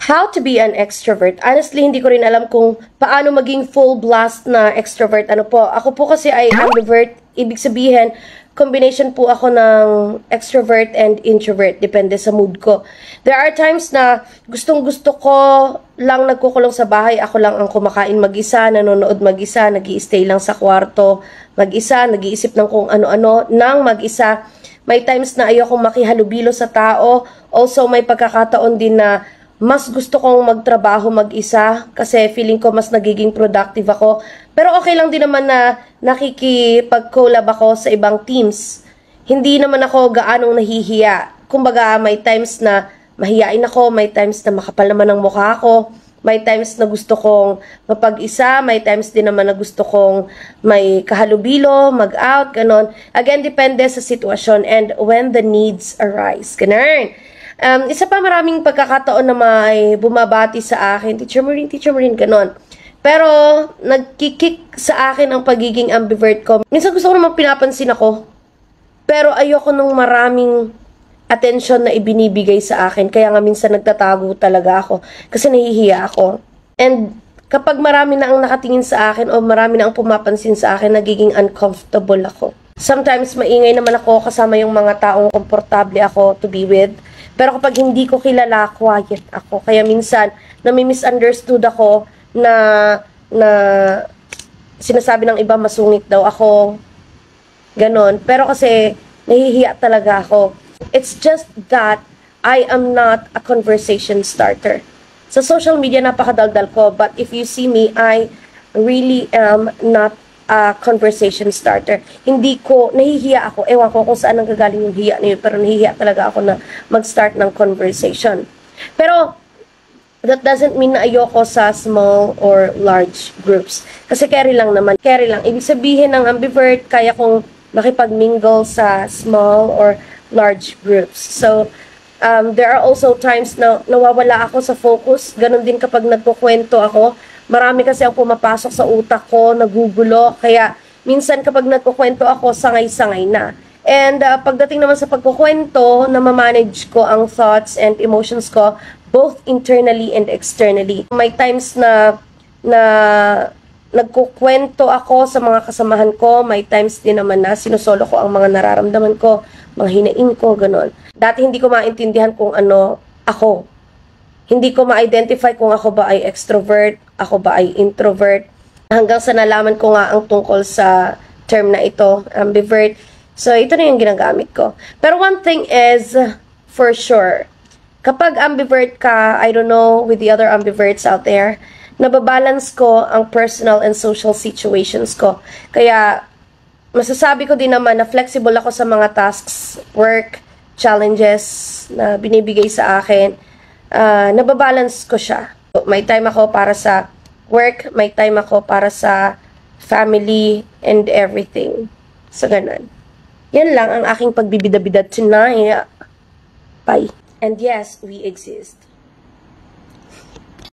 How to be an extrovert? Honestly, hindi ko rin alam kung paano maging full blast na extrovert. Ano po? Ako po kasi ay ambivert. Ibig sabihin, combination po ako ng extrovert and introvert. Depende sa mood ko. There are times na gustong gusto ko lang nagkukulong sa bahay. Ako lang ang kumakain mag-isa, nanonood mag-isa, nag stay lang sa kwarto mag-isa, nag-iisip ng kung ano-ano nang mag-isa. May times na ayokong makihalubilo sa tao. Also, may pagkakataon din na mas gusto kong magtrabaho mag-isa kasi feeling ko mas nagiging productive ako. Pero okay lang din naman na nakikipag-collab ako sa ibang teams. Hindi naman ako gaanong nahihiya. Kumbaga, may times na mahiyain ako, may times na makapal naman ang mukha ako, may times na gusto kong mapag-isa, may times din naman na gusto kong may kahalubilo, mag-out, ganon. Again, depende sa sitwasyon and when the needs arise. Ganun. Um, isa pa maraming pagkakataon na may bumabati sa akin, Teacher Maureen, Teacher Maureen, ganon. Pero, nagkikik sa akin ang pagiging ambivert ko. Minsan gusto ko naman pinapansin ako. Pero ayoko nung maraming attention na ibinibigay sa akin. Kaya nga minsan nagtatago talaga ako. Kasi nahihiya ako. And kapag marami na ang nakatingin sa akin o marami na ang pumapansin sa akin, nagiging uncomfortable ako. Sometimes maingay naman ako kasama yung mga taong komportable ako to be with. Pero kapag hindi ko kilala, quiet ako. Kaya minsan, nami-misunderstood ako na, na sinasabi ng iba masungit daw ako. Ganon. Pero kasi, nahihiya talaga ako. It's just that I am not a conversation starter. Sa social media, napakadaldal ko. But if you see me, I really am not uh, conversation starter. Hindi ko, nahihiya ako. Ewan ko kung saan nanggagaling yung hiya na pero nahihiya talaga ako na mag-start ng conversation. Pero, that doesn't mean na ayoko sa small or large groups. Kasi carry lang naman. Carry lang. Ibig sabihin ng ambivert, kaya kong makipag-mingle sa small or large groups. So, um, there are also times na nawawala ako sa focus. Ganon din kapag nagkukwento ako Marami kasi ang pumapasok sa utak ko, nagugulo. Kaya minsan kapag nagkukwento ako, sangay-sangay na. And uh, pagdating naman sa pagkukwento, na manage ko ang thoughts and emotions ko, both internally and externally. May times na na nagkukwento ako sa mga kasamahan ko, may times din naman na sinusolo ko ang mga nararamdaman ko, mga hinaing ko, ganun. Dati hindi ko maintindihan kung ano ako. Hindi ko ma-identify kung ako ba ay extrovert, ako ba ay introvert. Hanggang sa nalaman ko nga ang tungkol sa term na ito, ambivert. So, ito na yung ginagamit ko. Pero one thing is, for sure, kapag ambivert ka, I don't know with the other ambiverts out there, nababalance ko ang personal and social situations ko. Kaya, masasabi ko din naman na flexible ako sa mga tasks, work, challenges na binibigay sa akin uh, nababalance ko siya. May time ako para sa work, may time ako para sa family and everything. So, ganun. Yan lang ang aking pagbibida-bida tonight. Bye. And yes, we exist.